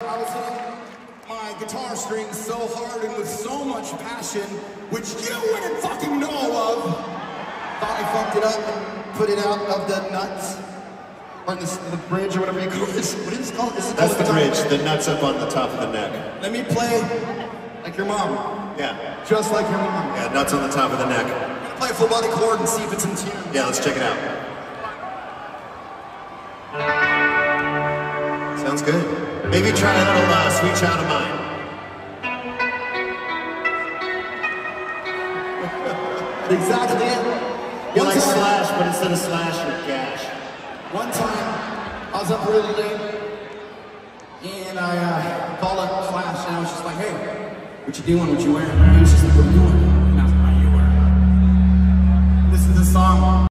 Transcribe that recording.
I was hitting my guitar strings so hard and with so much passion, which you wouldn't fucking know of. Thought I fucked it up and put it out of the nuts. Or the, the bridge or whatever you call this. What is it called? Is it That's called the bridge, the nuts up on the top of the neck. Let me play like your mom. Yeah. Just like your mom. Yeah, nuts on the top of the neck. I'm gonna play a full body chord and see if it's in tune. Yeah, let's check it out. Sounds good. Maybe try a little uh, Sweet Child of Mine. Exactly it. You like time- Slash, but instead of Slash, you're Gash. One time, I was up really late, and I uh, called up Flash, and I was just like, hey, what you doing, what you wearing? He was just like, what are you doing?